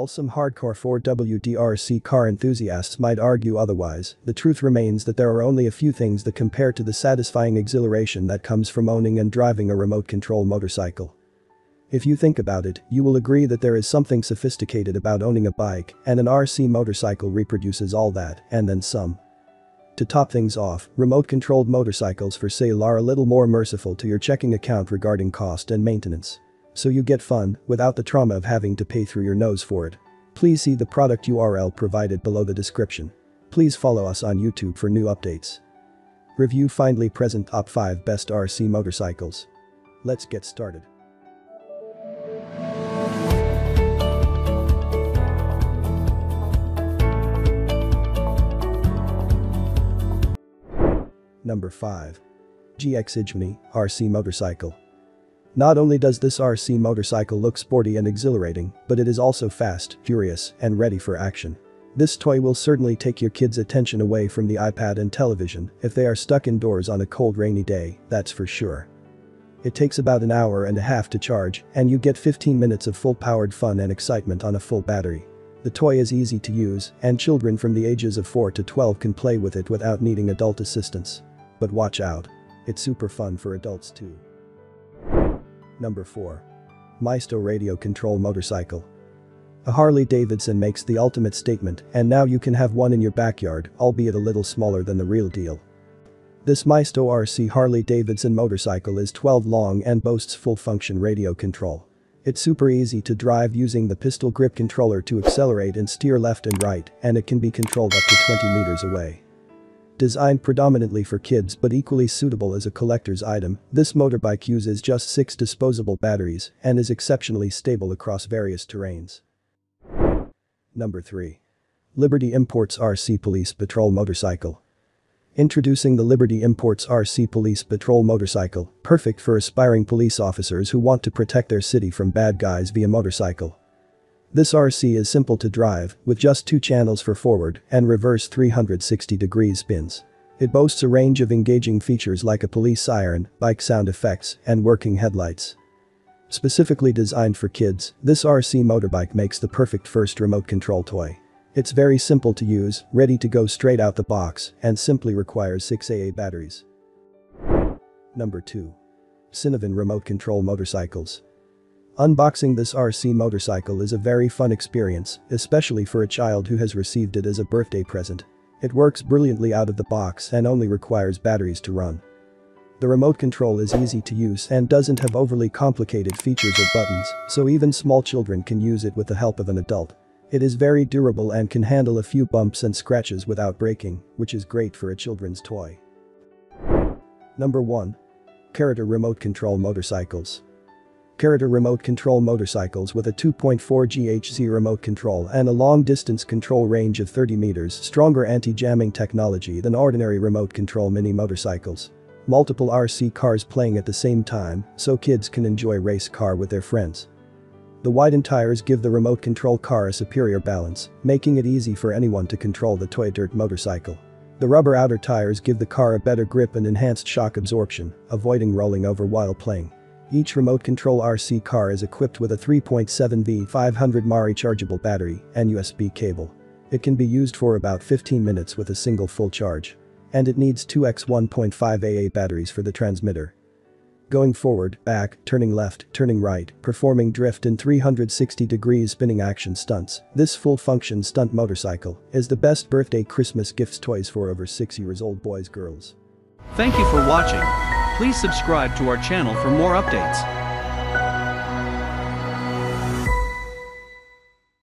While some hardcore 4WDRC car enthusiasts might argue otherwise, the truth remains that there are only a few things that compare to the satisfying exhilaration that comes from owning and driving a remote control motorcycle. If you think about it, you will agree that there is something sophisticated about owning a bike, and an RC motorcycle reproduces all that, and then some. To top things off, remote-controlled motorcycles for sale are a little more merciful to your checking account regarding cost and maintenance. So you get fun, without the trauma of having to pay through your nose for it. Please see the product URL provided below the description. Please follow us on YouTube for new updates. Review Findly present top 5 best RC motorcycles. Let's get started. Number 5. GX Igmini RC Motorcycle. Not only does this RC motorcycle look sporty and exhilarating, but it is also fast, furious, and ready for action. This toy will certainly take your kids' attention away from the iPad and television if they are stuck indoors on a cold rainy day, that's for sure. It takes about an hour and a half to charge, and you get 15 minutes of full-powered fun and excitement on a full battery. The toy is easy to use, and children from the ages of 4 to 12 can play with it without needing adult assistance. But watch out. It's super fun for adults too. Number 4. Maisto Radio Control Motorcycle. A Harley Davidson makes the ultimate statement and now you can have one in your backyard, albeit a little smaller than the real deal. This Maisto RC Harley Davidson motorcycle is 12 long and boasts full function radio control. It's super easy to drive using the pistol grip controller to accelerate and steer left and right and it can be controlled up to 20 meters away. Designed predominantly for kids but equally suitable as a collector's item, this motorbike uses just 6 disposable batteries and is exceptionally stable across various terrains. Number 3. Liberty Imports RC Police Patrol Motorcycle. Introducing the Liberty Imports RC Police Patrol Motorcycle, perfect for aspiring police officers who want to protect their city from bad guys via motorcycle. This RC is simple to drive, with just two channels for forward and reverse 360 degrees spins. It boasts a range of engaging features like a police siren, bike sound effects, and working headlights. Specifically designed for kids, this RC motorbike makes the perfect first remote control toy. It's very simple to use, ready to go straight out the box, and simply requires 6 AA batteries. Number 2. Sinovan Remote Control Motorcycles. Unboxing this RC motorcycle is a very fun experience, especially for a child who has received it as a birthday present. It works brilliantly out of the box and only requires batteries to run. The remote control is easy to use and doesn't have overly complicated features or buttons, so even small children can use it with the help of an adult. It is very durable and can handle a few bumps and scratches without breaking, which is great for a children's toy. Number 1. Karoter Remote Control Motorcycles. Karoter remote control motorcycles with a 2.4 GHz remote control and a long-distance control range of 30 meters stronger anti-jamming technology than ordinary remote control mini motorcycles. Multiple RC cars playing at the same time, so kids can enjoy race car with their friends. The widened tires give the remote control car a superior balance, making it easy for anyone to control the toy dirt motorcycle. The rubber outer tires give the car a better grip and enhanced shock absorption, avoiding rolling over while playing. Each remote control RC car is equipped with a 3.7V 500 mAh rechargeable battery and USB cable. It can be used for about 15 minutes with a single full charge. And it needs 2x 1.5 AA batteries for the transmitter. Going forward, back, turning left, turning right, performing drift and 360 degrees spinning action stunts, this full-function stunt motorcycle is the best birthday Christmas gifts toys for over 6 years old boys girls. Thank you for watching. Please subscribe to our channel for more updates.